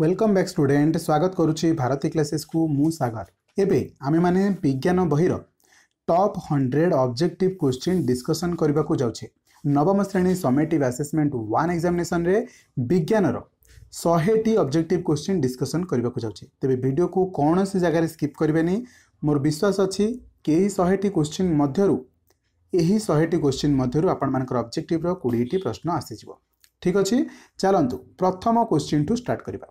welcome back student ସ୍ୱାଗତ କରୁଛି ଭାରତୀ କ୍ଲାସେସ୍କୁ ମୁଁ ସାଗର ଏବେ ଆମେମାନେ ବିଜ୍ଞାନ ବହିର top hundred objective question discussion କରିବାକୁ ଯାଉଛେ ନବମ ଶ୍ରେଣୀ ସମେଟିଭ୍ ଆସେସମେଣ୍ଟ ୱାନ୍ ଏକ୍ଜାମିନେସନ୍ରେ ବିଜ୍ଞାନର ଶହେଟି ଅବଜେକ୍ଟିଭ୍ କ୍ୱେଶ୍ଚିନ୍ ଡିସ୍କସନ୍ କରିବାକୁ ଯାଉଛେ ତେବେ ଭିଡ଼ିଓକୁ କୌଣସି ଜାଗାରେ ସ୍କିପ୍ କରିବେନି ମୋର ବିଶ୍ୱାସ ଅଛି କି ଏହି ଶହେଟି କ୍ୱେଶ୍ଚିନ୍ ମଧ୍ୟରୁ ଏହି ଶହେଟି କ୍ୱେଶ୍ଚିନ୍ ମଧ୍ୟରୁ ଆପଣମାନଙ୍କର ଅବଜେକ୍ଟିଭ୍ର କୋଡ଼ିଏଟି ପ୍ରଶ୍ନ ଆସିଯିବ ଠିକ୍ ଅଛି ଚାଲନ୍ତୁ ପ୍ରଥମ କ୍ୱେଶ୍ଚିନ୍ଠୁ ଷ୍ଟାର୍ଟ କରିବା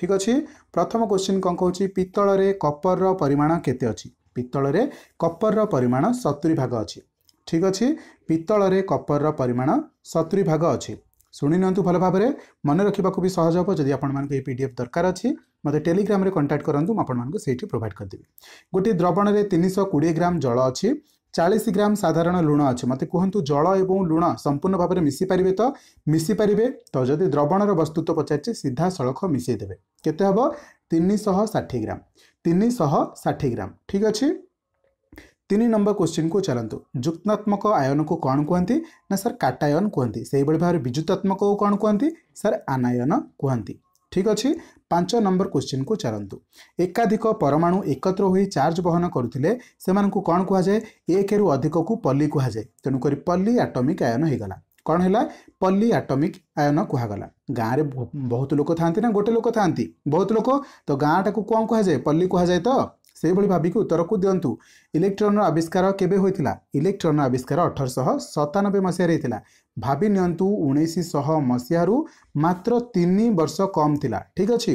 ଠିକ୍ ଅଛି ପ୍ରଥମ କ୍ୱେଶ୍ଚିନ୍ କ'ଣ କହୁଛି ପିତ୍ତଳରେ କପରର ପରିମାଣ କେତେ ଅଛି ପିତ୍ତଳରେ କପରର ପରିମାଣ ସତୁରୀ ଭାଗ ଅଛି ଠିକ୍ ଅଛି ପିତ୍ତଳରେ କପରର ପରିମାଣ ସତୁରୀ ଭାଗ ଅଛି ଶୁଣି ନିଅନ୍ତୁ ଭଲ ଭାବରେ ମନେ ରଖିବାକୁ ବି ସହଜ ହେବ ଯଦି ଆପଣମାନଙ୍କୁ ଏହି ପି ଡି ଏଫ୍ ଦରକାର ଅଛି ମୋତେ ଟେଲିଗ୍ରାମରେ କଣ୍ଟାକ୍ଟ କରନ୍ତୁ ମୁଁ ଆପଣମାନଙ୍କୁ ସେଇଠି ପ୍ରୋଭାଇଡ଼ କରିଦେବି ଗୋଟିଏ ଦ୍ରବଣରେ ତିନିଶହ କୋଡ଼ିଏ ଗ୍ରାମ ଜଳ ଅଛି ଚାଳିଶ ଗ୍ରାମ ସାଧାରଣ ଲୁଣ ଅଛି ମୋତେ କୁହନ୍ତୁ ଜଳ ଏବଂ ଲୁଣ ସମ୍ପୂର୍ଣ୍ଣ ଭାବରେ ମିଶିପାରିବେ ତ ମିଶିପାରିବେ ତ ଯଦି ଦ୍ରବଣର ବସ୍ତୁତ୍ୱ ପଚାରିଛି ସିଧାସଳଖ ମିଶାଇ ଦେବେ କେତେ ହେବ ତିନିଶହ ଷାଠିଏ ଗ୍ରାମ ତିନିଶହ ଷାଠିଏ ଗ୍ରାମ ଠିକ୍ ଅଛି ତିନି ନମ୍ବର କୋଶ୍ଚିନ୍କୁ ଚାଲନ୍ତୁ ଯୁକ୍ତାତ୍ମକ ଆୟନକୁ କ'ଣ କୁହନ୍ତି ନା ସାର୍ କାଟାୟନ କୁହନ୍ତି ସେହିଭଳି ଭାବରେ ବିଦ୍ୟୁତାତ୍ମକକୁ କ'ଣ କୁହନ୍ତି ସାର୍ ଆନାୟନ କୁହନ୍ତି ଠିକ୍ ଅଛି ପାଞ୍ଚ ନମ୍ବର କୋଶ୍ଚିନ୍କୁ ଚାଲନ୍ତୁ ଏକାଧିକ ପରମାଣୁ ଏକତ୍ର ହୋଇ ଚାର୍ଜ ବହନ କରୁଥିଲେ ସେମାନଙ୍କୁ କ'ଣ କୁହାଯାଏ ଏକରୁ ଅଧିକକୁ ପଲ୍ଲି କୁହାଯାଏ ତେଣୁକରି ପଲ୍ଲି ଆଟମିକ୍ ଆୟନ ହୋଇଗଲା କ'ଣ ହେଲା ପଲ୍ଲି ଆଟମିକ୍ ଆୟନ କୁହାଗଲା ଗାଁରେ ବହୁତ ଲୋକ ଥାଆନ୍ତି ନା ଗୋଟେ ଲୋକ ଥାଆନ୍ତି ବହୁତ ଲୋକ ତ ଗାଁଟାକୁ କ'ଣ କୁହାଯାଏ ପଲ୍ଲି କୁହାଯାଏ ତ ସେହିଭଳି ଭାବିକି ଉତ୍ତରକୁ ଦିଅନ୍ତୁ ଇଲେକ୍ଟ୍ରନ୍ର ଆବିଷ୍କାର କେବେ ହୋଇଥିଲା ଇଲେକ୍ଟ୍ରନ୍ର ଆବିଷ୍କାର ଅଠରଶହ ସତାନବେ ମସିହାରେ ହୋଇଥିଲା ଭାବି ନିଅନ୍ତୁ ଉଣେଇଶଶହ ମସିହାରୁ ମାତ୍ର ତିନି ବର୍ଷ କମ୍ ଥିଲା ଠିକ୍ ଅଛି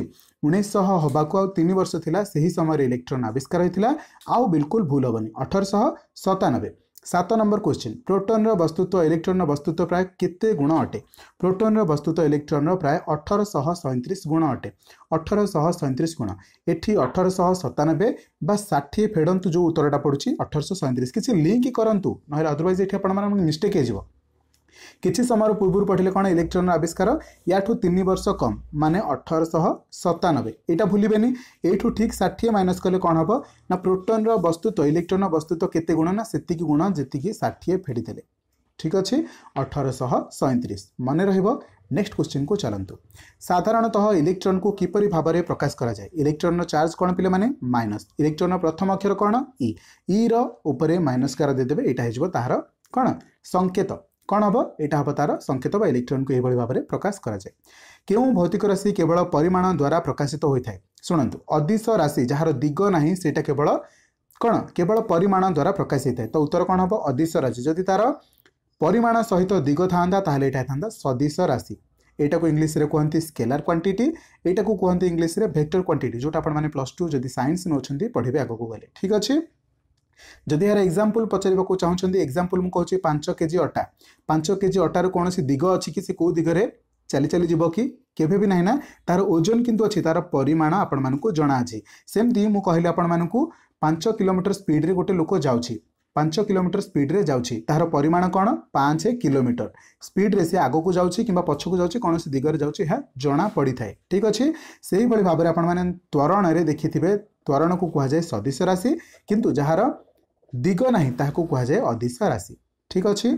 ଉଣେଇଶଶହ ହେବାକୁ ଆଉ ତିନି ବର୍ଷ ଥିଲା ସେହି ସମୟରେ ଇଲେକ୍ଟ୍ରନ୍ ଆବିଷ୍କାର ହୋଇଥିଲା ଆଉ ବିଲକୁଲ ଭୁଲ ହେବନି ଅଠରଶହ ସତାନବେ ସାତ ନମ୍ବର কোশ্চিন ପ୍ରୋଟନ୍ର ବସ୍ତୁତ୍ୱ ଇଲେକ୍ଟ୍ରନ୍ର ବସ୍ତୁତ୍ୱ ପ୍ରାୟ କେତେ ଗୁଣ ଅଟେ ପ୍ରୋଟନ୍ର ବସ୍ତୁତ୍ୱ ଇଲେକ୍ଟ୍ରନ୍ର ପ୍ରାୟ ଅଠରଶହ ସଇଁତିରିଶ ଗୁଣ ଅଟେ ଅଠରଶହ ସଇଁତିରିଶ ଗୁଣ ଏଠି ଅଠରଶହ ସତାନବେ ବା ଷାଠିଏ ଫେଡ଼ନ୍ତୁ ଯେଉଁ ଉତ୍ତରଟା ପଡ଼ୁଛି ଅଠରଶହ ସଇଁତିରିଶ କିଛି ଲିଙ୍କ କରନ୍ତୁ ନହେଲେ ଅଦରୱାଇଜ୍ ଏଠି ଆପଣମାନଙ୍କ ମିଷ୍ଟେକ୍ ହେଇଯିବ କିଛି ସମୟ ପୂର୍ବରୁ ପଢ଼ିଲେ କ'ଣ ଇଲେକ୍ଟ୍ରନର ଆବିଷ୍କାର ୟାଠୁ ତିନି ବର୍ଷ କମ୍ ମାନେ ଅଠରଶହ ସତାନବେ ଏଇଟା ଭୁଲିବେନି ଏଇଠୁ ଠିକ୍ ଷାଠିଏ ମାଇନସ୍ କଲେ କ'ଣ ହେବ ନା ପ୍ରୋଟନ୍ର ବସ୍ତୁତ୍ୱ ଇଲେକ୍ଟ୍ରନର ବସ୍ତୁତ୍ୱ କେତେ ଗୁଣ ନା ସେତିକି ଗୁଣ ଯେତିକି ଷାଠିଏ ଫେଡ଼ିଦେଲେ ଠିକ୍ ଅଛି ଅଠରଶହ ସଇଁତିରିଶ ମନେ ରହିବ ନେକ୍ସଟ କ୍ୱେଶ୍ଚିନ୍କୁ ଚାଲନ୍ତୁ ସାଧାରଣତଃ ଇଲେକ୍ଟ୍ରନକୁ କିପରି ଭାବରେ ପ୍ରକାଶ କରାଯାଏ ଇଲେକ୍ଟ୍ରନର ଚାର୍ଜ କ'ଣ ପିଲାମାନେ ମାଇନସ୍ ଇଲେକ୍ଟ୍ରନର ପ୍ରଥମ ଅକ୍ଷର କ'ଣ ଇ ଇର ଉପରେ ମାଇନସ୍ କାର ଦେଇଦେବେ ଏଇଟା ହେଇଯିବ ତାହାର କ'ଣ ସଙ୍କେତ କ'ଣ ହେବ ଏଇଟା ହେବ ତା'ର ସଂକେତ ବା ଇଲେକ୍ଟ୍ରନ୍କୁ ଏହିଭଳି ଭାବରେ ପ୍ରକାଶ କରାଯାଏ କେଉଁ ଭୌତିକ ରାଶି କେବଳ ପରିମାଣ ଦ୍ୱାରା ପ୍ରକାଶିତ ହୋଇଥାଏ ଶୁଣନ୍ତୁ ଅଦିଶ ରାଶି ଯାହାର ଦିଗ ନାହିଁ ସେଇଟା କେବଳ କ'ଣ କେବଳ ପରିମାଣ ଦ୍ୱାରା ପ୍ରକାଶ ହୋଇଥାଏ ତ ଉତ୍ତର କ'ଣ ହେବ ଅଦିଶ ରାଶି ଯଦି ତା'ର ପରିମାଣ ସହିତ ଦିଗ ଥାଆନ୍ତା ତାହେଲେ ଏଇଟା ହେଇଥାନ୍ତା ସଦିଶ ରାଶି ଏଇଟାକୁ ଇଂଲିଶରେ କୁହନ୍ତି ସ୍କେଲାର କ୍ୱାଣ୍ଟିଟି ଏଇଟାକୁ କୁହନ୍ତି ଇଂଲିଶରେ ଭେକ୍ଟର କ୍ୱାଣ୍ଟିଟି ଯେଉଁଟା ଆପଣମାନେ ପ୍ଲସ୍ ଟୁ ଯଦି ସାଇନ୍ସ ନେଉଛନ୍ତି ପଢ଼ିବେ ଆଗକୁ ଗଲେ ଠିକ୍ ଅଛି जदि यार एक्जामपल पचार चाहते एक्जामपल मुझे पांच के जी अटा पांच के जी अटार कौन दिग अच्छी कि से कौ दिगरे चली चली जी कि केवे भी नहीं ना तार ओजन कितु अच्छी तार पिमाण आपण मूँ जना अच्छी सेमती मुझे कहली आपण मूँ पांच कोमीटर स्पीड रे गोटे लोक जाऊँगी पांच किलोमीटर स्पीड्रे जा परिमाण कौन पाँच किलोमीटर स्पीड्रे से आग को जाऊँगी पछक जाऊँगी कौन से दिगरे जा जना पड़ी थाए ठीक अच्छे से ही भाव में आप त्वरण में देखी थे त्वरण को कहुए सदिश राशि किंतु जार दिग ना ताक कहुए अदिश राशि ठीक अच्छे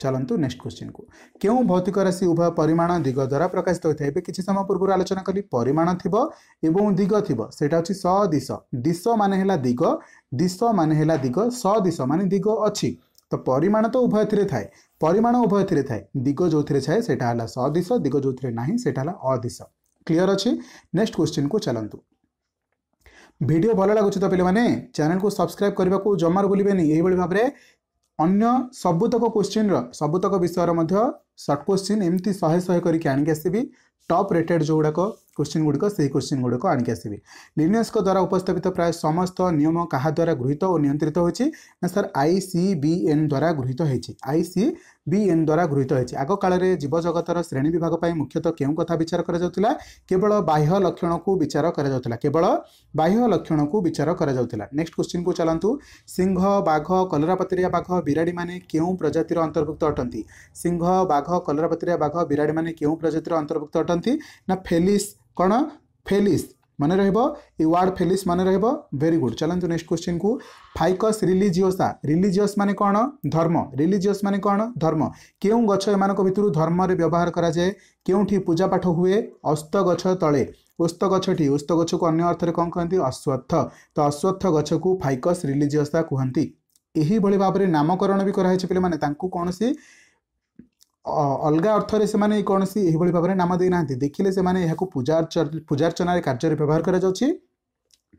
चलतु नेक्स्ट क्वेश्चन को क्यों भौतिक राशि उभय परिमाण दिग द्वारा प्रकाशित होता है किसी समय पूर्व आलोचना कल परिमाण थी और दिग थी से दिश दिश मान दिग दिश मान दिग स दिश मान दिग अच्छी तो परिमाण तो उभय थाए परिमाण उभय थाए दिग जो थे थाए से सदिश दिग जो थे ना से अदिश क्लीयर अच्छे नेक्स्ट क्वेश्चन को चलतु भिडियो भल लगुच तो पे चेल को सब्सक्राइब करने को जमार भूल भाव में ଅନ୍ୟ ସବୁତକ କ୍ୱେଶ୍ଚିନ୍ର ସବୁତକ ବିଷୟରେ ମଧ୍ୟ ସର୍ଟ କ୍ୱେଶ୍ଚିନ୍ ଏମିତି ଶହେ ଶହେ କରିକି ଆଣିକି ଆସିବି ଟପ୍ ରେଟେଡ଼୍ ଯେଉଁଗୁଡ଼ାକ କୋଶ୍ଚିନ୍ ଗୁଡ଼ିକ ସେହି କୋଶ୍ଚିନ୍ ଗୁଡ଼ିକ ଆଣିକି ଆସିବେ ଲିନିୟସଙ୍କ ଦ୍ୱାରା ଉପସ୍ଥାପିତ ପ୍ରାୟ ସମସ୍ତ ନିୟମ କାହା ଦ୍ୱାରା ଗୃହୀତ ଓ ନିୟନ୍ତ୍ରିତ ହୋଇଛି ନା sir I C B N ଦ୍ୱାରା ଗୃହୀତ ହୋଇଛି ଆଇ ସି ବି ଏନ୍ ଦ୍ୱାରା ଗୃହୀତ ହୋଇଛି ଆଗକାଳରେ ଜୀବଜଗତର ଶ୍ରେଣୀ ବିଭାଗ ପାଇଁ ମୁଖ୍ୟତଃ କେଉଁ କଥା ବିଚାର କରାଯାଉଥିଲା କେବଳ ବାହ୍ୟ ଲକ୍ଷଣକୁ ବିଚାର କରାଯାଉଥିଲା କେବଳ ବାହ୍ୟ ଲକ୍ଷଣକୁ ବିଚାର କରାଯାଉଥିଲା ନେକ୍ସଟ କୋଶ୍ଚିନ୍କୁ ଚାଲନ୍ତୁ ସିଂହ ବାଘ କଲରାପତରିଆ ବାଘ ବିରାଡ଼ିମାନେ କେଉଁ ପ୍ରଜାତିର ଅନ୍ତର୍ଭୁକ୍ତ ଅଟନ୍ତି ସିଂହ ବାଘ କଲରାପତରିଆ ବାଘ ବିରାଡ଼ିମାନେ କେଉଁ ପ୍ରଜାତିର ଅନ୍ତର୍ଭୁକ୍ତ ଅଟନ୍ତି ନା ଫେଲିସ୍ କ'ଣ ଫେଲିସ୍ ମନେ ରହିବ ଏ ୱାର୍ଡ଼ ଫେଲିସ୍ ମନେ ରହିବ ଭେରି ଗୁଡ୍ ଚାଲନ୍ତୁ ନେକ୍ସଟ କ୍ୱେଶ୍ଚିନ୍କୁ ଫାଇକସ୍ ରିଲିଜିଓସା ରିଲିଜିଅସ୍ ମାନେ କ'ଣ ଧର୍ମ ରିଲିଜିଅସ୍ ମାନେ କ'ଣ ଧର୍ମ କେଉଁ ଗଛ ଏମାନଙ୍କ ଭିତରୁ ଧର୍ମରେ ବ୍ୟବହାର କରାଯାଏ କେଉଁଠି ପୂଜାପାଠ ହୁଏ ଅସ୍ତ ଗଛ ତଳେ ଓସ୍ତ ଗଛଟି ଓସ୍ତ ଗଛକୁ ଅନ୍ୟ ଅର୍ଥରେ କ'ଣ କହନ୍ତି ଅଶ୍ୱତ୍ଥ ତ ଅଶ୍ୱତ୍ଥ ଗଛକୁ ଫାଇକସ୍ ରିଲିଜିଅସା କୁହନ୍ତି ଏହିଭଳି ଭାବରେ ନାମକରଣ ବି କରାହେଇଛି ପିଲାମାନେ ତାଙ୍କୁ କୌଣସି ଅଲଗା ଅର୍ଥରେ ସେମାନେ କୌଣସି ଏହିଭଳି ଭାବରେ ନାମ ଦେଇନାହାନ୍ତି ଦେଖିଲେ ସେମାନେ ଏହାକୁ ପୂଜାର୍ଚ୍ଚନାରେ କାର୍ଯ୍ୟରେ ବ୍ୟବହାର କରାଯାଉଛି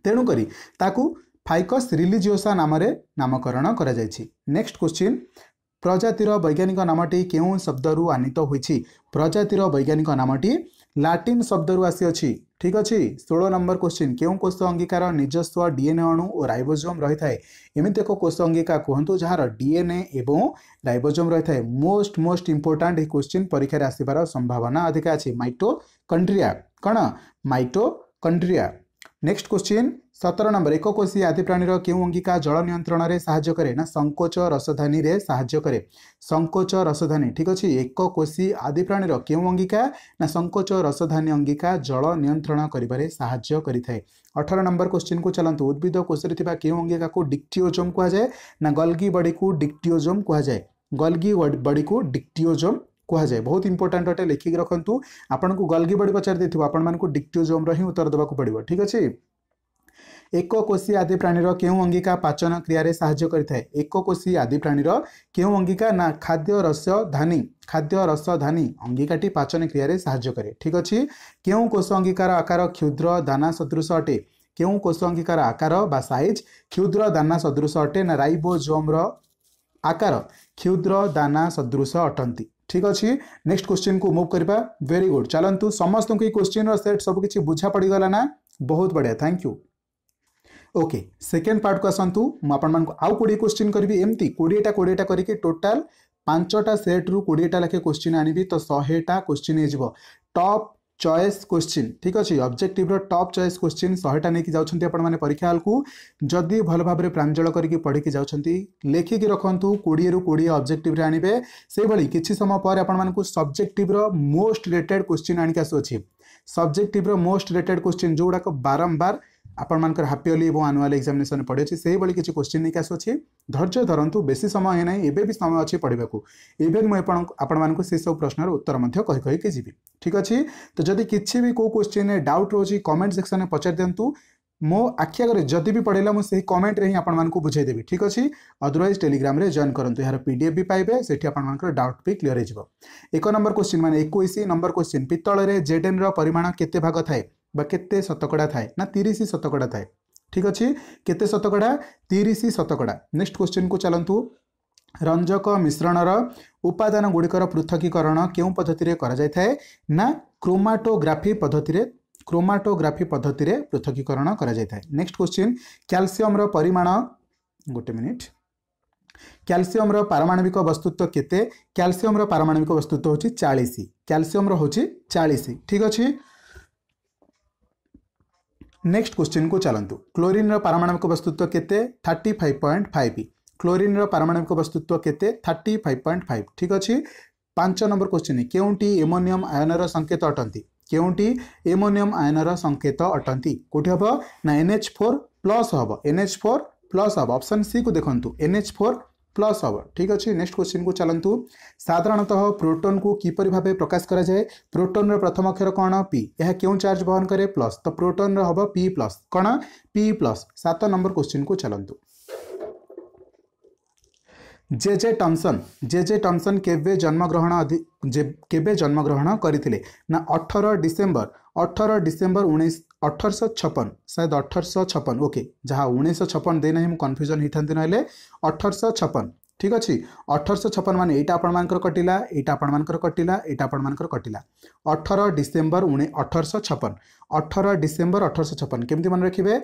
ତେଣୁକରି ତାକୁ ଫାଇକସ୍ ରିଲିଜିଓସା ନାମରେ ନାମକରଣ କରାଯାଇଛି ନେକ୍ସଟ କ୍ୱେଶ୍ଚିନ୍ ପ୍ରଜାତିର ବୈଜ୍ଞାନିକ ନାମଟି କେଉଁ ଶବ୍ଦରୁ ଆନିତ ହୋଇଛି ପ୍ରଜାତିର ବୈଜ୍ଞାନିକ ନାମଟି ଲାଟିନ୍ ଶବ୍ଦରୁ ଆସିଅଛି ଠିକ୍ ଅଛି ଷୋହଳ ନମ୍ବର କୋଶ୍ଚିନ୍ କେଉଁ କୋଷ ଅଙ୍ଗିକାର ନିଜସ୍ୱ ଡିଏନ୍ଏ ଅଣୁ ଓ ରାଇବୋଜୋମ୍ ରହିଥାଏ ଏମିତି ଏକ କୋଷ ଅଙ୍ଗିକା କୁହନ୍ତୁ ଯାହାର ଡିଏନ୍ଏ ଏବଂ ରାଇବୋଜୋମ୍ ରହିଥାଏ ମୋଷ୍ଟ ମୋଷ୍ଟ ଇମ୍ପୋର୍ଟାଣ୍ଟ ଏହି କ୍ୱେଶ୍ଚିନ୍ ପରୀକ୍ଷାରେ ଆସିବାର ସମ୍ଭାବନା ଅଧିକା ଅଛି ମାଇଟୋକଣ୍ଡ୍ରିଆ କ'ଣ ମାଇଟୋ କଣ୍ଡ୍ରିଆ ନେକ୍ସଟ କ୍ୱେଶ୍ଚିନ୍ ସତର ନମ୍ବର ଏକକୋଷୀ ଆଦି ପ୍ରାଣୀର କେଉଁ ଅଙ୍ଗିକା ଜଳ ନିୟନ୍ତ୍ରଣରେ ସାହାଯ୍ୟ କରେ ନା ସଙ୍କୋଚ ରସଧାନୀରେ ସାହାଯ୍ୟ କରେ ସଙ୍କୋଚ ରସଧାନୀ ଠିକ୍ ଅଛି ଏକକୋଷୀ ଆଦି ପ୍ରାଣୀର କେଉଁ ଅଙ୍ଗିକା ନା ସଙ୍କୋଚ ରସଧାନୀ ଅଙ୍ଗିକା ଜଳ ନିୟନ୍ତ୍ରଣ କରିବାରେ ସାହାଯ୍ୟ କରିଥାଏ ଅଠର ନମ୍ବର କ୍ୱେଶ୍ଚିନ୍କୁ ଚାଲନ୍ତୁ ଉଦ୍ଭିଦ କୋଷରେ ଥିବା କେଉଁ ଅଙ୍ଗିକାକୁ ଡିକ୍ଟିଓଜୋମ୍ କୁହାଯାଏ ନା ଗଲ୍ଗି ବଡ଼ିକୁ ଡିକ୍ଟିଓଜୋମ୍ କୁହାଯାଏ ଗଲ୍ଗି ବଡ଼ିକୁ ଡିକ୍ଟିଓଜୋମ୍ କୁହାଯାଏ ବହୁତ ଇମ୍ପୋର୍ଟାଣ୍ଟ ଅଟେ ଲେଖିକି ରଖନ୍ତୁ ଆପଣଙ୍କୁ ଗଲଗିବଡ଼ି ପଚାରି ଦେଇଥିବ ଆପଣମାନଙ୍କୁ ଡିକ୍ଟୋଜୋମ୍ର ହିଁ ଉତ୍ତର ଦେବାକୁ ପଡ଼ିବ ଠିକ୍ ଅଛି ଏକକୋଷୀ ଆଦି ପ୍ରାଣୀର କେଉଁ ଅଙ୍ଗିକା ପାଚନ କ୍ରିୟାରେ ସାହାଯ୍ୟ କରିଥାଏ ଏକକୋଷୀ ଆଦି ପ୍ରାଣୀର କେଉଁ ଅଙ୍ଗିକା ନା ଖାଦ୍ୟ ରସ ଧାନୀ ଖାଦ୍ୟ ରସ ଧାନୀ ଅଙ୍ଗିକାଟି ପାଚନ କ୍ରିୟାରେ ସାହାଯ୍ୟ କରେ ଠିକ୍ ଅଛି କେଉଁ କୋଷ ଅଙ୍ଗିକାର ଆକାର କ୍ଷୁଦ୍ର ଦାନା ସଦୃଶ ଅଟେ କେଉଁ କୋଷ ଅଙ୍ଗିକାର ଆକାର ବା ସାଇଜ୍ କ୍ଷୁଦ୍ର ଦାନା ସଦୃଶ ଅଟେ ନା ରାଇବୋଜୋମ୍ର ଆକାର କ୍ଷୁଦ୍ର ଦାନା ସଦୃଶ ଅଟନ୍ତି ठीक अच्छे नेक्स्ट क्वेश्चन को मुव करवा वेरी गुड चलतु समस्त की क्वेश्चन रेट सब किसी बुझा पड़गला ना बहुत बढ़िया thank you okay second part को आसतु मुझे आउ कोड़े क्वेश्चन करी एमती कोड़ेटा कोड़ेटा करके टोटाल पांचटा सेट्रु कोड़ेटा लेखे क्वेश्चन आनबी तो शहेटा क्वेश्चन हो टप चॉइस क्वेश्चन ठीक अच्छे अब्जेक्टिव टप चयस क्वेश्चन शहेटा नहीं जाऊँ आपने परीक्षा बेलू जदि भल भाव में प्राजल करके पढ़ी जाती लिखिकी रखु कोड़े कोड़े अब्जेक्ट आने से किसी समय पर आपको सब्जेक्टिव्र मोस्ट रिलेटेड क्वेश्चन आसुच्छे सब्जेक्टिव्र मोस्ट रिलेटेड क्वेश्चन जो गुड़ाक बारंबार ଆପଣମାନଙ୍କର ହାପି ଅଲି ଏବଂ ଆନୁଆଲ ଏକ୍ଜାମିନେସନ୍ ପଡ଼ିଅଛି ସେହିଭଳି କିଛି କ୍ୱେଶ୍ଚିନ୍ ନେଇକି ଆସୁଅଛି ଧୈର୍ଯ୍ୟ ଧରନ୍ତୁ ବେଶୀ ସମୟ ହେନାହିଁ ଏବେ ବି ସମୟ ଅଛି ପଢ଼ିବାକୁ ଇଭେନ୍ ମୁଁ ଆପଣ ଆପଣମାନଙ୍କୁ ସେସବୁ ପ୍ରଶ୍ନର ଉତ୍ତର ମଧ୍ୟ କହି କହିକି ଯିବି ଠିକ୍ ଅଛି ତ ଯଦି କିଛି ବି କେଉଁ କ୍ୱେଶ୍ଚିନ୍ରେ ଡାଉଟ୍ ରହୁଛି କମେଣ୍ଟ ସେକ୍ସନ୍ରେ ପଚାରି ଦିଅନ୍ତୁ मो आखि आगे जदि भी पढ़ेगा मुझे कमेंट रे आपको बुझेदेवी ठीक अच्छे अदरवैज टेलीग्राम जॉन करूँ यार पी डी एफ भी पाइबे से आपर डाउट भी क्लीयर हो नंबर क्वेश्चन मैंने एक नंबर क्वेश्चन पीतल एन रिमाण के भाग थाए के शतकड़ा थाए ना तीस शतकड़ा थाए ठीक अच्छे केत शतकड़ा तीस शतकड़ा नेक्स्ट क्वेश्चन को चलतु रंजक मिश्रणर उपादान गुड़िकर पृथकीकरण के पद्धति करोमाटोग्राफी पद्धति କ୍ରୋମାଟୋଗ୍ରାଫି ପଦ୍ଧତିରେ ପୃଥକୀକରଣ କରାଯାଇଥାଏ ନେକ୍ସଟ କ୍ୱେଶ୍ଚିନ୍ କ୍ୟାଲସିୟମର ପରିମାଣ ଗୋଟେ ମିନିଟ୍ କ୍ୟାଲସିୟମର ପାରମାଣବିକ ବସ୍ତୁତ୍ୱ କେତେ କ୍ୟାଲସିୟମର ପାରମାଣବିକ ବସ୍ତୁତ୍ୱ ହେଉଛି ଚାଳିଶ କ୍ୟାଲସିୟମର ହେଉଛି ଚାଳିଶ ଠିକ୍ ଅଛି ନେକ୍ସଟ କ୍ୱେଶ୍ଚିନ୍କୁ ଚାଲନ୍ତୁ କ୍ଲୋରିନ୍ର ପାରମାଣବିକ ବସ୍ତୁତ୍ୱ କେତେ ଥାର୍ଟି ଫାଇଭ ପଏଣ୍ଟ ଫାଇଭ କ୍ଲୋରିନ୍ର ପାରମାଣବିକ ବସ୍ତୁତ୍ୱ କେତେ ଥାର୍ଟି ଫାଇଭ ପଏଣ୍ଟ ଫାଇଭ ଠିକ୍ ଅଛି ପାଞ୍ଚ ନମ୍ବର କ୍ୱେଶ୍ଚିନ୍ କେଉଁଟି ଏମୋନିୟମ୍ ଆୟନର ସଂକେତ ଅଟନ୍ତି क्योंटी एमोनियम आयनर संकेत अटंती कौटी हम ना एन एच फोर प्लस हम एन एच फोर प्लस हम अपसन सी को देखु एन एच फोर प्लस हम ठीक अच्छे नेक्स्ट क्वेश्चन को चलतु साधारणतः प्रोटोन को किपर भाव प्रकाश कराए प्रोटोन रथम अक्षर कौन पी यह क्यों चार्ज बहन कैर प्लस तो प्रोटोन रो पी प्लस कौन पी प्लस सात नंबर क्वेश्चन को चलतु ଜେ ଜେ ଟମ୍ସନ୍ ଜେ ଜେ ଟମ୍ସନ୍ କେବେ ଜନ୍ମଗ୍ରହଣ କେବେ ଜନ୍ମଗ୍ରହଣ କରିଥିଲେ ନା ଅଠର ଡିସେମ୍ବର ଅଠର ଡିସେମ୍ବର ଉଣେଇଶ ଅଠରଶହ ଛପନ ସାୟଦ ଅଠରଶହ ଛପନ ଓକେ ଯାହା ଉଣେଇଶହ ଛପନ ଦେଇନାହିଁ ମୁଁ କନଫ୍ୟୁଜନ୍ ହେଇଥାନ୍ତି ନହେଲେ ଅଠରଶହ ଛପନ ଠିକ୍ ଅଛି ଅଠରଶହ ଛପନ ମାନେ ଏଇଟା ଆପଣମାନଙ୍କର କଟିଲା ଏଇଟା ଆପଣମାନଙ୍କର କଟିଲା ଏଇଟା ଆପଣମାନଙ୍କର କଟିଲା ଅଠର ଡିସେମ୍ବର ଉଣେ ଅଠରଶହ ଛପନ ଅଠର ଡିସେମ୍ବର ଅଠରଶହ ଛପନ କେମିତି ମନେ ରଖିବେ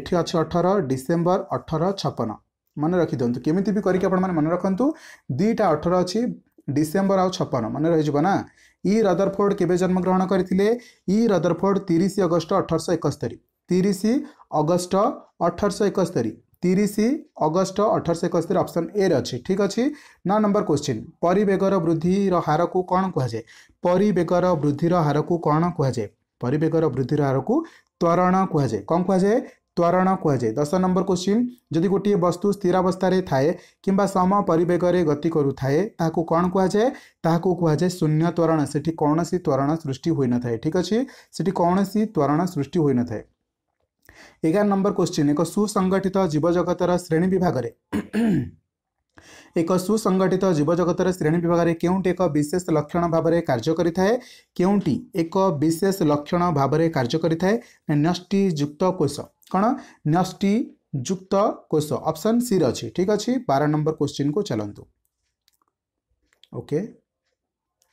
ଏଠି ଅଛି ଅଠର ଡିସେମ୍ବର ଅଠର ଛପନ ମନେ ରଖିଦିଅନ୍ତୁ କେମିତି ବି କରିକି ଆପଣମାନେ ମନେ ରଖନ୍ତୁ ଦୁଇଟା ଅଠର ଅଛି ଡିସେମ୍ବର ଆଉ ଛପନ ମନେ ରହିଯିବ ନା ଇ ରଦରଫୋର୍ଡ଼ କେବେ ଜନ୍ମଗ୍ରହଣ କରିଥିଲେ ଇ ରଦରଫୋର୍ଡ଼ ତିରିଶ ଅଗଷ୍ଟ ଅଠରଶହ ଏକସ୍ତରୀ ତିରିଶ ଅଗଷ୍ଟ ଅଠରଶହ ଏକସ୍ତରୀ ତିରିଶ ଅଗଷ୍ଟ ଅଠରଶହ ଏକସ୍ତରୀ ଅପସନ୍ ଏରେ ଅଛି ଠିକ୍ ଅଛି ନଅ ନମ୍ବର କ୍ୱେଶ୍ଚିନ୍ ପରିବେଗର ବୃଦ୍ଧିର ହାରକୁ କ'ଣ କୁହାଯାଏ ପରିବେଗର ବୃଦ୍ଧିର ହାରକୁ କ'ଣ କୁହାଯାଏ ପରିବେଗର ବୃଦ୍ଧିର ହାରକୁ ତ୍ୱରଣ କୁହାଯାଏ କ'ଣ କୁହାଯାଏ त्वरण कह जाए दस नंबर क्वेश्चन जदि गोटे वस्तु स्थिरावस्था थाए कि सम समपरिवेगर गति करू करूए कौन कह जाए शून्य त्वरण से कौन सी त्वरण सृष्टि हो न था ठीक अच्छे से कौन सी त्वरण सृष्टि हो न था एगार नंबर क्वेश्चन एक सुसंगठित जीवजगतर श्रेणी विभाग एक सुसंगठित जीवजगतर श्रेणी विभाग में क्योंटी एक विशेष लक्षण भाव में कार्य करें केउटी एक विशेष लक्षण भाव में कार्य करें नष्टि युक्त कोश କ'ଣ ନ୍ୟଷ୍ଟି ଯୁକ୍ତ କୋଷ ଅପସନ୍ ସିର ଅଛି ଠିକ୍ ଅଛି ବାର ନମ୍ବର କୋଶ୍ଚିନ୍କୁ ଚାଲନ୍ତୁ ଓକେ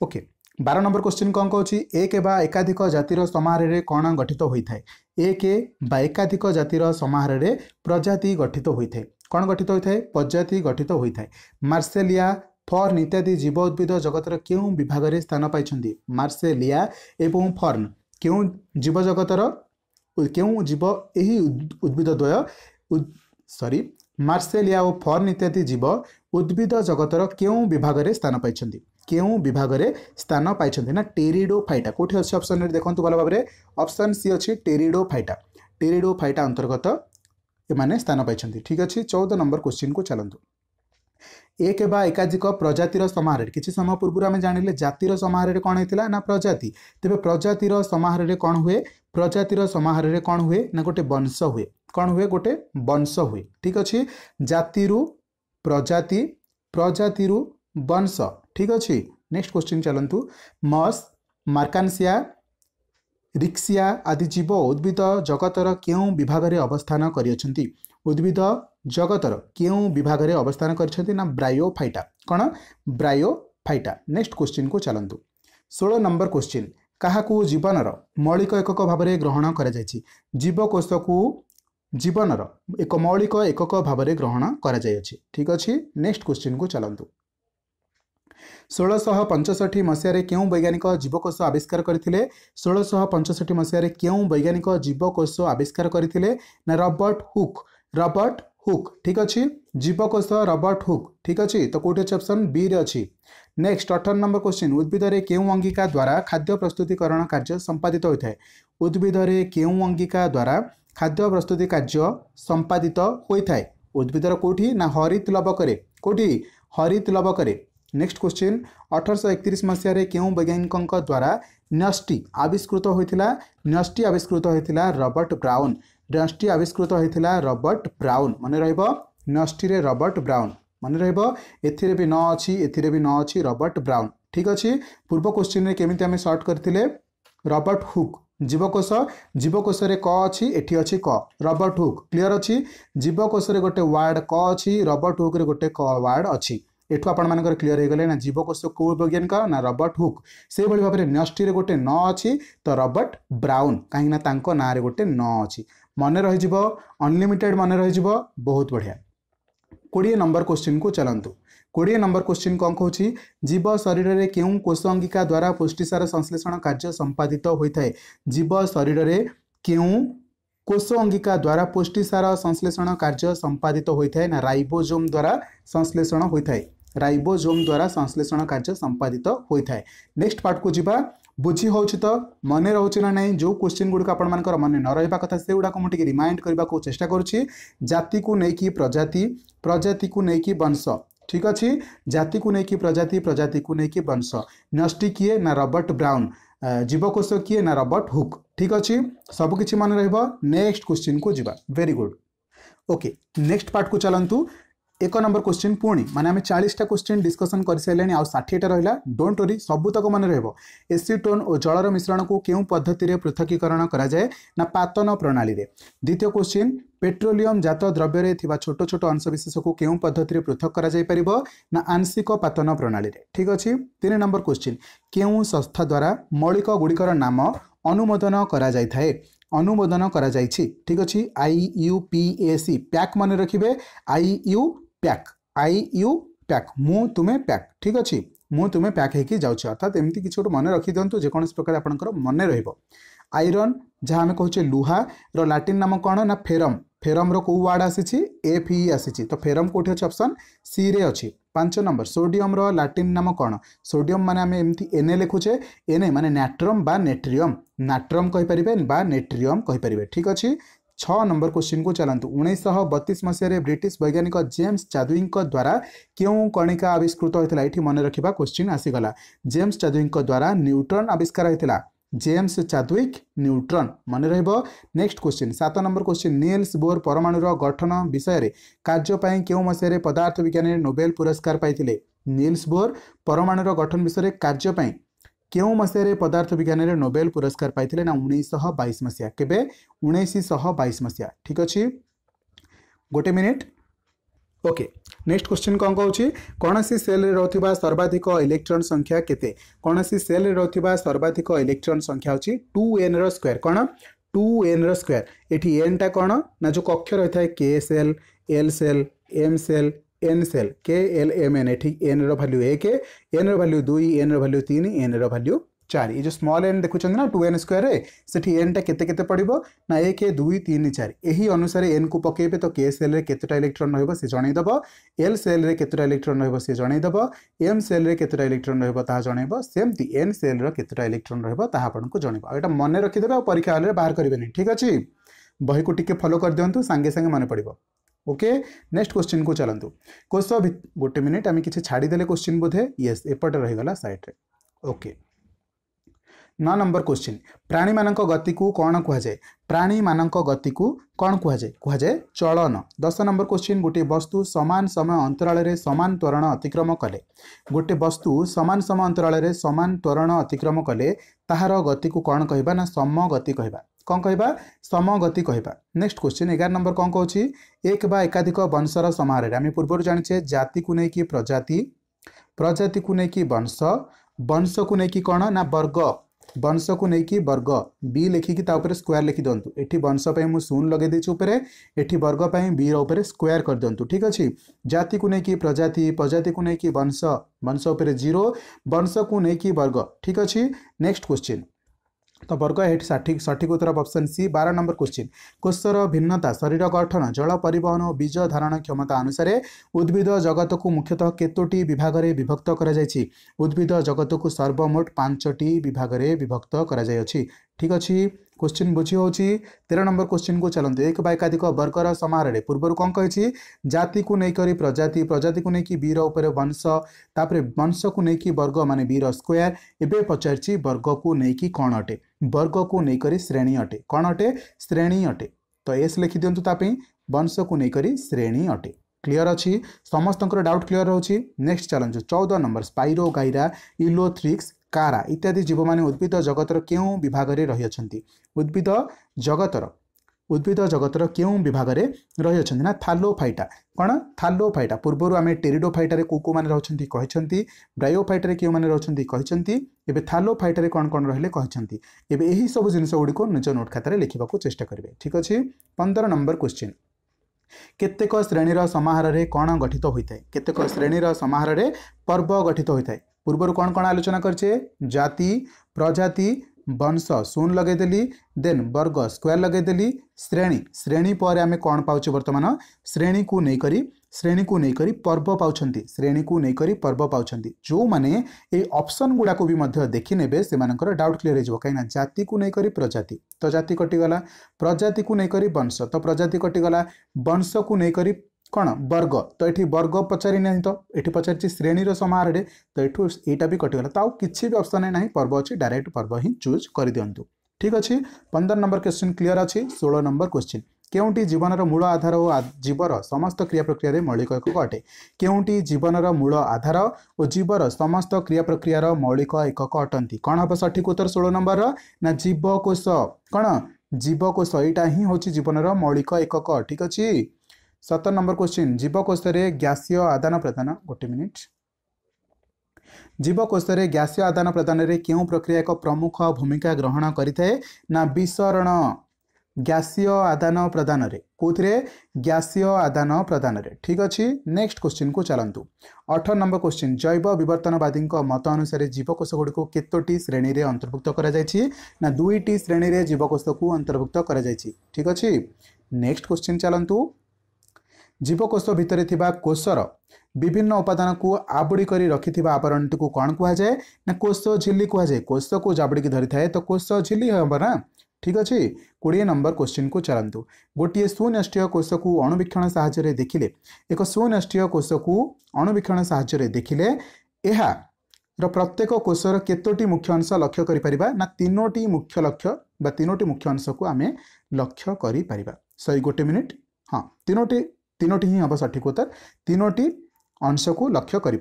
ଓକେ ବାର ନମ୍ବର କୋଶ୍ଚିନ୍ କ'ଣ କହୁଛି ଏକ ବା ଏକାଧିକ ଜାତିର ସମାହାରରେ କ'ଣ ଗଠିତ ହୋଇଥାଏ ଏକ ବା ଏକାଧିକ ଜାତିର ସମାହାରରେ ପ୍ରଜାତି ଗଠିତ ହୋଇଥାଏ କ'ଣ ଗଠିତ ହୋଇଥାଏ ପ୍ରଜାତି ଗଠିତ ହୋଇଥାଏ ମାର୍ସେଲିଆ ଫର୍ନ ଇତ୍ୟାଦି ଜୀବ ଉଦ୍ଭିଦ ଜଗତର କେଉଁ ବିଭାଗରେ ସ୍ଥାନ ପାଇଛନ୍ତି ମାର୍ସେଲିଆ ଏବଂ ଫର୍ନ କେଉଁ ଜୀବଜଗତର କେଉଁ ଜୀବ ଏହି ଉଦ୍ଭିଦଦ୍ୱୟ ସରି ମାର୍ସେଲିଆ ଓ ଫର୍ନ ଇତ୍ୟାଦି ଜୀବ ଉଦ୍ଭିଦ ଜଗତର କେଉଁ ବିଭାଗରେ ସ୍ଥାନ ପାଇଛନ୍ତି କେଉଁ ବିଭାଗରେ ସ୍ଥାନ ପାଇଛନ୍ତି ନା ଟେରିଡୋ ଫାଇଟା କେଉଁଠି ଅଛି ଅପସନରେ ଦେଖନ୍ତୁ ଭଲ ଭାବରେ ଅପସନ୍ ସି ଅଛି ଟେରିଡୋ ଫାଇଟା ଟେରିଡୋ ଫାଇଟା ଅନ୍ତର୍ଗତ ଏମାନେ ସ୍ଥାନ ପାଇଛନ୍ତି ଠିକ୍ ଅଛି ଚଉଦ ନମ୍ବର କୋଶ୍ଚିନ୍କୁ ଚାଲନ୍ତୁ ଏକ ବା ଏକାଧିକ ପ୍ରଜାତିର ସମାହାରରେ କିଛି ସମୟ ପୂର୍ବରୁ ଆମେ ଜାଣିଲେ ଜାତିର ସମାହାରରେ କ'ଣ ହେଇଥିଲା ନା ପ୍ରଜାତି ତେବେ ପ୍ରଜାତିର ସମାହାରରେ କ'ଣ ହୁଏ ପ୍ରଜାତିର ସମାହାରରେ କ'ଣ ହୁଏ ନା ଗୋଟେ ବଂଶ ହୁଏ କ'ଣ ହୁଏ ଗୋଟେ ବଂଶ ହୁଏ ଠିକ୍ ଅଛି ଜାତିରୁ ପ୍ରଜାତି ପ୍ରଜାତିରୁ ବଂଶ ଠିକ୍ ଅଛି ନେକ୍ସଟ କ୍ୱେଶ୍ଚିନ୍ ଚାଲନ୍ତୁ ମସ୍ ମାର୍କାନସିଆ ରିକ୍ସିଆ ଆଦି ଜୀବ ଉଦ୍ଭିଦ ଜଗତର କେଉଁ ବିଭାଗରେ ଅବସ୍ଥାନ କରିଅଛନ୍ତି ଉଦ୍ଭିଦ ଜଗତର କେଉଁ ବିଭାଗରେ ଅବସ୍ଥାନ କରିଛନ୍ତି ନା ବ୍ରାୟୋ ଫାଇଟା କ'ଣ ବ୍ରାୟୋ ଫାଇଟା ନେକ୍ସଟ କ୍ୱେଶ୍ଚିନ୍କୁ ଚାଲନ୍ତୁ ଷୋହଳ ନମ୍ବର କ୍ୱେଶ୍ଚିନ୍ କାହାକୁ ଜୀବନର ମୌଳିକ ଏକକ ଭାବରେ ଗ୍ରହଣ କରାଯାଇଛି ଜୀବକୋଷକୁ ଜୀବନର ଏକ ମୌଳିକ ଏକକ ଭାବରେ ଗ୍ରହଣ କରାଯାଇଅଛି ଠିକ୍ ଅଛି ନେକ୍ସଟ କ୍ୱେଶ୍ଚିନ୍କୁ ଚାଲନ୍ତୁ ଷୋହଳଶହ ପଞ୍ଚଷଠି ମସିହାରେ କେଉଁ ବୈଜ୍ଞାନିକ ଜୀବକୋଷ ଆବିଷ୍କାର କରିଥିଲେ ଷୋହଳଶହ ପଞ୍ଚଷଠି ମସିହାରେ କେଉଁ ବୈଜ୍ଞାନିକ ଜୀବକୋଷ ଆବିଷ୍କାର କରିଥିଲେ ନା ରବର୍ଟ ହୁକ୍ ରବର୍ଟ हुक ठीक अच्छे जीवक सह रबर्ट हुक ठीक अच्छे तो कौटी अच्छे अप्सन बी रे अच्छी नेक्स्ट अठर नंबर क्वेश्चन उद्भिदर के अंगिका द्वारा खाद्य प्रस्तुतिकरण कार्य संपादित होता है उद्भिदर के अंगिका द्वारा खाद्य प्रस्तुति कार्य संपादित होता है उद्भिदर कौटी ना हरित लवकरे कौटी हरित लवकरे नेक्स्ट क्वेश्चन अठरश एक मसीह के द्वारा न्यस्टी आविष्कृत होता न्यस्टी आविष्कृत होता रबर्ट ब्राउन ଡ୍ୟାନ୍ସଟି ଆବିଷ୍କୃତ ହୋଇଥିଲା ରବର୍ଟ ବ୍ରାଉନ୍ ମନେ ରହିବ ନସ୍ଟିରେ ରବର୍ଟ ବ୍ରାଉନ୍ ମନେ ରହିବ ଏଥିରେ ବି ନ ଅଛି ଏଥିରେ ବି ନ ଅଛି ରବର୍ଟ ବ୍ରାଉନ୍ ଠିକ୍ ଅଛି ପୂର୍ବ କୋଶ୍ଚିନ୍ରେ କେମିତି ଆମେ ସର୍ଟ କରିଥିଲେ ରବର୍ଟ ହୁକ୍ ଜୀବକୋଷ ଜୀବକୋଷରେ କ ଅଛି ଏଠି ଅଛି କ ରବର୍ଟ ହୁକ୍ କ୍ଲିଅର୍ ଅଛି ଜୀବକୋଷରେ ଗୋଟେ ୱାର୍ଡ଼ କ ଅଛି ରବର୍ଟ ହୁକ୍ରେ ଗୋଟେ କ ୱାର୍ଡ଼ ଅଛି ଏଠୁ ଆପଣମାନଙ୍କର କ୍ଲିଅର୍ ହୋଇଗଲେ ନା ଜୀବକୋଷ କେଉଁ ବୈଜ୍ଞାନିକ ନା ରବର୍ଟ ହୁକ୍ ସେହିଭଳି ଭାବରେ ନ୍ୟଷ୍ଟିରେ ଗୋଟେ ନ ଅଛି ତ ରବର୍ଟ ବ୍ରାଉନ୍ କାହିଁକିନା ତାଙ୍କ ନାଁରେ ଗୋଟେ ନ ଅଛି मन रही अनलिमिटेड मन रही बहुत बढ़िया कोड़े नंबर क्वेश्चन को चलतु कोड़े नंबर क्वेश्चन कौन कौन जीव शरीर में क्यों कोष अंगिका द्वारा पुष्टि सार संश्लेषण कार्य संपादित होता है जीव शरीर में क्यों कोष अंगिका द्वारा पुष्टि सार संश्लेषण कार्य संपादित होता है ना रोजोम द्वारा संश्लेषण होता है रोजोम द्वारा संश्लेषण कार्य संपादित होता है नेक्स्ट पार्ट को जी ବୁଝି ହେଉଛି ତ ମନେ ରହୁଛି ନା ନାହିଁ ଯେଉଁ କୋଶ୍ଚିନ୍ ଗୁଡ଼ିକ ଆପଣମାନଙ୍କର ମନେ ନ ରହିବା କଥା ସେଗୁଡ଼ାକୁ ମୁଁ ଟିକେ ରିମାଇଣ୍ଡ କରିବାକୁ ଚେଷ୍ଟା କରୁଛି ଜାତିକୁ ନେଇକି ପ୍ରଜାତି ପ୍ରଜାତିକୁ ନେଇକି ବଂଶ ଠିକ୍ ଅଛି ଜାତିକୁ ନେଇକି ପ୍ରଜାତି ପ୍ରଜାତିକୁ ନେଇକି ବଂଶ ନଷ୍ଟି କିଏ ନା ରବର୍ଟ ବ୍ରାଉନ୍ ଜୀବକୋଷ କିଏ ନା ରବର୍ଟ ହୁକ୍ ଠିକ୍ ଅଛି ସବୁକିଛି ମନେ ରହିବ ନେକ୍ସଟ କୋଶ୍ଚିନ୍କୁ ଯିବା ଭେରି ଗୁଡ୍ ଓକେ ନେକ୍ସଟ ପାର୍ଟକୁ ଚାଲନ୍ତୁ এক নম্বর কোশ্চিন পুঁ মানে আমি চাশটা কোশ্চিন ডিসকসন করে সারে আঠিটা রহলা ডোট ওরি সবুতক মনে রহব এসি টোন ও জলর মিশ্রণক কেউ পদ্ধতি পৃথকীকরণ করা যায় না পাতন প্রণালী দ্বিতীয় কোশ্চিন পেট্রোলিয়ম জাত দ্রব্যের থাকা ছোট ছোট অংশবিশেষক কেউ পদ্ধতি পৃথক করা যাইপার না আংশিক পাতন প্রণালী ঠিক আছে তিন নম্বর কোশ্চিন কেউ সংস্থা দ্বারা মৌলিক গুড়িকর নাম অনুমোদন করা যাই থাকে অনুমোদন করা যাইছি ঠিক আছে I U P A C pack মনে রাখবে I U pack I U pack ମୁଁ ତୁମେ ପ୍ୟାକ୍ ଠିକ୍ ଅଛି ମୁଁ ତୁମେ ପ୍ୟାକ୍ ହେଇକି ଯାଉଛି ଅର୍ଥାତ୍ ଏମିତି କିଛି ଗୋଟେ ମନେ ରଖିଦିଅନ୍ତୁ ଯେକୌଣସି ପ୍ରକାର ଆପଣଙ୍କର ମନେ ରହିବ ଆଇରନ୍ ଯାହା ଆମେ କହୁଛେ ଲୁହାର ଲାଟିନ୍ ନାମ କ'ଣ ନା ଫେରମ୍ ଫେରମ୍ର କେଉଁ ୱାର୍ଡ଼ ଆସିଛି ଏଫ୍ ଇ ଆସିଛି ତ ଫେରମ୍ କେଉଁଠି ଅଛି ଅପସନ୍ ସିରେ ଅଛି ପାଞ୍ଚ ନମ୍ବର ସୋଡ଼ିୟମ୍ର ଲାଟିନ୍ ନାମ କ'ଣ ସୋଡ଼ିୟମ୍ ମାନେ ଆମେ ଏମିତି ଏନ୍ଏ ଲେଖୁଛେ ଏନ୍ଏ ମାନେ ନାଟ୍ରମ୍ ବା ନେଟ୍ରିୟମ୍ ନାଟ୍ରମ୍ କହିପାରିବେ ବା ନେଟ୍ରିୟମ୍ କହିପାରିବେ ଠିକ୍ ଅଛି છ નંબર ક્વેશ્ચનકુ ଚାଲନ୍ତୁ ଉଣେଇଶହ ବତିଶ ମସିହାରେ ବ୍ରିଟିଶ ବୈଜ୍ଞାନିକ ଜେମ୍ସ ଚାଦୁଇଙ୍କ ଦ୍ୱାରା କେଉଁ କଣିକା ଆବିଷ୍କୃତ ହୋଇଥିଲା ଏଠି ମନେ ରଖିବା କ୍ୱେଶ୍ଚିନ୍ ଆସିଗଲା ଜେମ୍ସ ଚାଦୁଇଙ୍କ ଦ୍ୱାରା ନ୍ୟୁଟ୍ରନ୍ ଆବିଷ୍କାର ହୋଇଥିଲା জেমস চাদুইক নিউট্রন মনে রহব নেক্সট কোশ্চিন সাত নম্বর কোশ্চিন নিলস বোর পরমাণুর গঠন বিষয়ে কার্যপ্রাই কেউ মশায় পদার্থ বিজ্ঞানী নোবেল পুরস্কার পাই নিলস বোর পরমাণুর গঠন বিষয়ে কার্যপ্রাই କେଉଁ ମସିହାରେ ପଦାର୍ଥ ବିଜ୍ଞାନରେ ନୋବେଲ ପୁରସ୍କାର ପାଇଥିଲେ ନା ଉଣେଇଶହ ବାଇଶ ମସିହା କେବେ ଉଣେଇଶହ ବାଇଶ ମସିହା ଠିକ୍ ଅଛି ଗୋଟେ ମିନିଟ୍ ଓକେ ନେକ୍ସଟ କ୍ୱେଶ୍ଚିନ୍ କ'ଣ କହୁଛି କୌଣସି ସେଲ୍ରେ ରହୁଥିବା ସର୍ବାଧିକ ଇଲେକ୍ଟ୍ରନ୍ ସଂଖ୍ୟା କେତେ କୌଣସି ସେଲ୍ରେ ରହୁଥିବା ସର୍ବାଧିକ ଇଲେକ୍ଟ୍ରନ୍ ସଂଖ୍ୟା ହେଉଛି ଟୁ ଏନ୍ର ସ୍କୋୟାର କ'ଣ ଟୁ ଏନ୍ର ସ୍କୋୟାର ଏଠି ଏନ୍ଟା କ'ଣ ନା ଯେଉଁ କକ୍ଷ ରହିଥାଏ K shell L shell M shell n cell k l m n a ঠিক n रो वैल्यू a के n रो वैल्यू 2 n रो value 3 n row value 4 is a small n देखु छन ना 2n स्क्वायर रे सेठी n তে কতে কতে পড়িবো না a के 2 3 4 एही अनुसार रे n को पकेबे तो k cell रे केतटा ইলেকট্রন রইব সে জanei দেবো l cell रे केतटा ইলেকট্রন রইব সে জanei দেবো m cell रे केतटा ইলেকট্রন রইব তাহা জaneiব সেম দি n cell रो केतटा ইলেকট্রন রইব তাহা आपण को জaneiবা এটা মনে রাখি দেবা পরীক্ষা হলে বাহির করিবে নি ঠিক আছে বইକୁ ঠিক ফলো কর দিওনতু সাংগে সাংগে মনে পড়িবো ओके नेक्स्ट क्वेश्चन को चलतु क्वेश्चन गोटे मिनिट आम किसी छाड़देले क्वेश्चन बोधे येस एपटे रहीगला सैड्रे ओके नौ नंबर क्वेश्चन प्राणी मान गति कौन कहुए प्राणी मान गति कौन कहुए कहुए चलन दस नंबर क्वेश्चन गोटे वस्तु सामान समय अंतराल सामान त्वरण अतिक्रम कले गोटे वस्तु सामान समय अंतराल सामान त्वरण अतिक्रम कले गति कौन कहना सम गति कहवा କ'ଣ କହିବା ସମଗତି କହିବା ନେକ୍ସଟ କ୍ୱେଶ୍ଚିନ୍ ଏଗାର ନମ୍ବର କ'ଣ କହୁଛି ଏକ ବା ଏକାଧିକ ବଂଶର ସମାହାରରେ ଆମେ ପୂର୍ବରୁ ଜାଣିଛେ ଜାତିକୁ ନେଇକି ପ୍ରଜାତି ପ୍ରଜାତିକୁ ନେଇକି ବଂଶ ବଂଶକୁ ନେଇକି କ'ଣ ନା ବର୍ଗ ବଂଶକୁ ନେଇକି ବର୍ଗ ବି ଲେଖିକି ତା ଉପରେ ସ୍କୋୟାର ଲେଖିଦିଅନ୍ତୁ ଏଠି ବଂଶ ପାଇଁ ମୁଁ ଶୂନ ଲଗାଇ ଦେଇଛି ଉପରେ ଏଠି ବର୍ଗ ପାଇଁ ବିର ଉପରେ ସ୍କୋୟାର କରିଦିଅନ୍ତୁ ଠିକ୍ ଅଛି ଜାତିକୁ ନେଇକି ପ୍ରଜାତି ପ୍ରଜାତିକୁ ନେଇକି ବଂଶ ବଂଶ ଉପରେ ଜିରୋ ବଂଶକୁ ନେଇକି ବର୍ଗ ଠିକ୍ ଅଛି ନେକ୍ସଟ କ୍ୱେଶ୍ଚିନ୍ ତ ବର୍ଗ ଏଠି ସଠିକ ସଠିକ ଉତ୍ତର ଅପସନ୍ ସି ବାର ନମ୍ବର କ୍ୱେଶ୍ଚିନ୍ କୋଷର ଭିନ୍ନତା ଶରୀର ଗଠନ ଜଳ ପରିବହନ ଓ ବୀଜ ଧାରଣ କ୍ଷମତା ଅନୁସାରେ ଉଦ୍ଭିଦ ଜଗତକୁ ମୁଖ୍ୟତଃ କେତୋଟି ବିଭାଗରେ ବିଭକ୍ତ କରାଯାଇଛି ଉଦ୍ଭିଦ ଜଗତକୁ ସର୍ବମୋଟ ପାଞ୍ଚଟି ବିଭାଗରେ ବିଭକ୍ତ କରାଯାଇଅଛି ঠিক ଅଛି କୋଶ୍ଚିନ୍ ବୁଝି ହେଉଛି ତେର ନମ୍ବର କୋଶ୍ଚିନ୍କୁ ଚାଲନ୍ତୁ ଏକ ବା ଏକାଧିକ ବର୍ଗର ସମାହାରରେ ପୂର୍ବରୁ କ'ଣ କହିଛି ଜାତିକୁ ନେଇକରି ପ୍ରଜାତି ପ୍ରଜାତିକୁ ନେଇକି ବୀର ଉପରେ ବଂଶ ତାପରେ ବଂଶକୁ ନେଇକି ବର୍ଗ ମାନେ ବୀର ସ୍କୋୟାର ଏବେ ପଚାରିଛି ବର୍ଗକୁ ନେଇକି କ'ଣ ଅଟେ ବର୍ଗକୁ ନେଇକରି ଶ୍ରେଣୀ ଅଟେ କ'ଣ ଅଟେ ଶ୍ରେଣୀ ଅଟେ ତ ଏସ୍ ଲେଖିଦିଅନ୍ତୁ ତା ପାଇଁ ବଂଶକୁ ନେଇକରି ଶ୍ରେଣୀ ଅଟେ क्लीयर अच्छी समस्त डाउट क्लीयर रोचे नेक्स्ट चैलेंज चौदह नंबर स्पाइरो गाइरा ইলোথ্রিক্স কারা ইত্যাদি জীবমানে উদ্ভিদ জগতর কেউ বিভাগের রয়েছেন উদ্ভিদ জগতর উদ্ভিদ জগতর কেউ বিভাগের রয়েছেন না থালোফাইটা কোণ থালোফাইটা পূর্বর আমি টেরিডোফাইটার কেউ কেউ মানে রয়েছেন কিন্তু ব্রায়োফাইটার কেউ মানে রয়েছেন কিন্তু এবে থালোফাইটার কোণ কোণ রহলে কিন্তু এবে এই সব জিনিসগুড়ি নিজ নোট খাতার লেখা চেষ্টা করবে ঠিক আছে পনেরো নম্বর কোশ্চিন କେତେକ ଶ୍ରେଣୀର ସମାହାରରେ କ'ଣ ଗଠିତ ହୋଇଥାଏ କେତେକ ଶ୍ରେଣୀର ସମାହାରରେ ପର୍ବ ଗଠିତ ହୋଇଥାଏ ପୂର୍ବରୁ କ'ଣ କ'ଣ ଆଲୋଚନା କରିଛେ ଜାତି ପ୍ରଜାତି ବଂଶ ଶୂନ ଲଗାଇଦେଲି ଦେନ୍ ବର୍ଗ ସ୍କୋୟାର୍ ଲଗାଇଦେଲି ଶ୍ରେଣୀ ଶ୍ରେଣୀ ପରେ ଆମେ କ'ଣ ପାଉଛେ ବର୍ତ୍ତମାନ ଶ୍ରେଣୀକୁ ନେଇକରି ଶ୍ରେଣୀକୁ ନେଇକରି ପର୍ବ ପାଉଛନ୍ତି ଶ୍ରେଣୀକୁ ନେଇକରି ପର୍ବ ପାଉଛନ୍ତି ଯେଉଁମାନେ ଏଇ ଅପସନ୍ ଗୁଡ଼ାକୁ ବି ମଧ୍ୟ ଦେଖିନେବେ ସେମାନଙ୍କର ଡାଉଟ୍ କ୍ଲିଅର୍ ହେଇଯିବ କାହିଁକିନା ଜାତିକୁ ନେଇକରି ପ୍ରଜାତି ତ ଜାତି କଟିଗଲା ପ୍ରଜାତିକୁ ନେଇକରି ବଂଶ ତ ପ୍ରଜାତି କଟିଗଲା ବଂଶକୁ ନେଇକରି କ'ଣ ବର୍ଗ ତ ଏଠି ବର୍ଗ ପଚାରି ନାହିଁ ତ ଏଠି ପଚାରିଛି ଶ୍ରେଣୀର ସମାହାରରେ ତ ଏଠୁ ଏଇଟା ବି କଟିଗଲା ତ ଆଉ କିଛି ବି ଅପସନ୍ ନାହିଁ ପର୍ବ ଅଛି ଡାଇରେକ୍ଟ ପର୍ବ ହିଁ ଚୁଜ୍ କରିଦିଅନ୍ତୁ ଠିକ୍ ଅଛି ପନ୍ଦର ନମ୍ବର କ୍ୱେଶ୍ଚିନ୍ କ୍ଲିଅର୍ ଅଛି ଷୋହଳ ନମ୍ବର କ୍ୱେଶ୍ଚିନ୍ କେଉଁଟି ଜୀବନର ମୂଳ ଆଧାର ଓ ଜୀବର ସମସ୍ତ କ୍ରିୟା ପ୍ରକ୍ରିୟାରେ ମୌଳିକ ଏକକ ଅଟେ କେଉଁଟି ଜୀବନର ମୂଳ ଆଧାର ଓ ଜୀବର ସମସ୍ତ କ୍ରିୟା ପ୍ରକ୍ରିୟାର ମୌଳିକ ଏକକ ଅଟନ୍ତି କ'ଣ ହେବ ସଠିକ ଉତ୍ତର ଷୋହଳ ନମ୍ବରର ନା ଜୀବକୋଶ କ'ଣ ଜୀବକୋଶ ଏଇଟା ହିଁ ହେଉଛି ଜୀବନର ମୌଳିକ ଏକକ ଠିକ ଅଛି ସତ ନମ୍ବର କ୍ୱେଶ୍ଚିନ୍ ଜୀବକୋଷରେ ଗ୍ୟାସୀୟ ଆଦାନ ପ୍ରଦାନ ଗୋଟେ ମିନିଟ୍ ଜୀବକୋଷରେ ଗ୍ୟାସୀୟ ଆଦାନ ପ୍ରଦାନରେ କେଉଁ ପ୍ରକ୍ରିୟା ଏକ ପ୍ରମୁଖ ଭୂମିକା ଗ୍ରହଣ କରିଥାଏ ନା ବିସରଣ ଗ୍ୟାସୀୟ ଆଦାନ ପ୍ରଦାନରେ କେଉଁଥିରେ ଗ୍ୟାସୀୟ ଆଦାନ ପ୍ରଦାନରେ ଠିକ୍ ଅଛି ନେକ୍ସଟ କୋଶ୍ଚିନ୍କୁ ଚାଲନ୍ତୁ ଅଠର ନମ୍ବର କୋଶ୍ଚିନ୍ ଜୈବ ବିବର୍ତ୍ତନବାଦୀଙ୍କ ମତ ଅନୁସାରେ ଜୀବକୋଷଗୁଡ଼ିକୁ କେତୋଟି ଶ୍ରେଣୀରେ ଅନ୍ତର୍ଭୁକ୍ତ କରାଯାଇଛି ନା ଦୁଇଟି ଶ୍ରେଣୀରେ ଜୀବକୋଷକୁ ଅନ୍ତର୍ଭୁକ୍ତ କରାଯାଇଛି ଠିକ୍ ଅଛି ନେକ୍ସଟ କୋଶ୍ଚିନ୍ ଚାଲନ୍ତୁ ଜୀବକୋଷ ଭିତରେ ଥିବା କୋଷର ବିଭିନ୍ନ ଉପାଦାନକୁ ଆବୁଡ଼ି କରି ରଖିଥିବା ଆବରଣଟିକୁ କ'ଣ କୁହାଯାଏ ନା କୋଷ ଝିଲି କୁହାଯାଏ କୋଷକୁ ଜାବୁଡ଼ିକି ଧରିଥାଏ ତ କୋଷ ଝିଲି ହେବ ନା ठीक अच्छे कोड़े नंबर क्वेश्चन को चलांतु गोटे सुनिष्टय कोश को अणुवीक्षण साहय देखिले एक सुनिष्टय कोष को अणुवीक्षण साहय देखिले यार प्रत्येक कोषर केतोटी मुख्य अंश लक्ष्य कर करोट मुख्य लक्ष्य वनोट मुख्य अंश को आम लक्ष्य कर सही गोटे मिनिट हाँ तीनो तीनो ही हम सठिक उत्तर तीनो अंश को लक्ष्य करें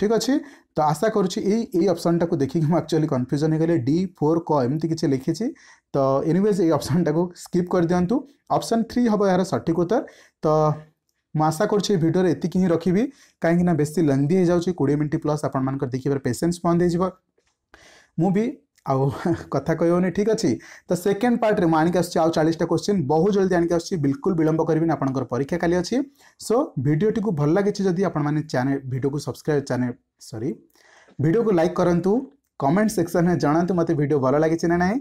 ঠিক আছে তো আশা করছি এই এই অপশনটাকে দেখিকি মু আকচুয়ালি কনফ্যুজন হয়ে গেলে ডি ফোর ক এমতি কিছু লিখিছি তো এনিওয়েজ এই অপশনটাকে স্কিপ করে দিও অপশন থ্রি হব এর সঠিক উত্তর তো ମୁଁ ଆଶା କରୁଛି ଏ ଭିଡ଼ିଓରେ ଏତିକି ହିଁ ରଖିବି କାହିଁକିନା ବେଶୀ ଲେନ୍ଦି ହେଇଯାଉଛି କୋଡ଼ିଏ ମିନିଟ୍ ପ୍ଲସ୍ ଆପଣମାନଙ୍କର ଦେଖିବାର ପେସେନ୍ସ ବନ୍ଦ ହେଇଯିବ ମୁଁ ବି ଆଉ କଥା କହିବନି ଠିକ୍ ଅଛି ତ ସେକେଣ୍ଡ ପାର୍ଟରେ ମୁଁ ଆଣିକି ଆସୁଛି ଆଉ ଚାଳିଶଟା କୋଶ୍ଚିନ୍ ବହୁତ ଜଲ୍ଦି ଆଣିକି ଆସୁଛି ବିଲକୁଲ ବିଳମ୍ବ କରିବିନି ଆପଣଙ୍କର ପରୀକ୍ଷା କାଲି ଅଛି ସୋ ଭିଡ଼ିଓଟିକୁ ଭଲ ଲାଗିଛି ଯଦି ଆପଣମାନେ ଚ୍ୟାନେଲ ଭିଡ଼ିଓକୁ ସବସ୍କ୍ରାଇବ୍ ଚ୍ୟାନେଲ ସରି ଭିଡ଼ିଓକୁ ଲାଇକ୍ କରନ୍ତୁ କମେଣ୍ଟ ସେକ୍ସନରେ ଜଣାନ୍ତୁ ମୋତେ ଭିଡ଼ିଓ ଭଲ ଲାଗିଛି ନା ନାହିଁ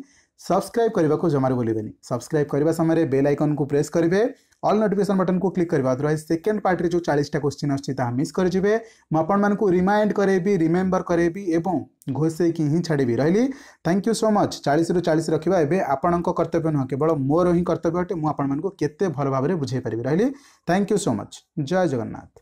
सब्सक्राइब करने को जमार भूलें सब्सक्राइब करने समय बेल आइकन को प्रेस करेंगे अल नोटिकेसन बटन को क्लिक करेंगे अदरवैज सेकेंड पार्टी जो चालीसटा क्वेश्चन अच्छी ताहा मिस करेंगे मुझे रिमाइंड करेबी रिमेम्बर करेबी और घोषेकी हिं छाड़ी रही थैंक यू सो मच चालीस रु चालीस रखा एवं आपण कर्तव्य नुह केवल मोर हिं कर्तव्य अटे मुझे भल भाव में बुझे पारि रही थैंक यू सो मच जय जगन्नाथ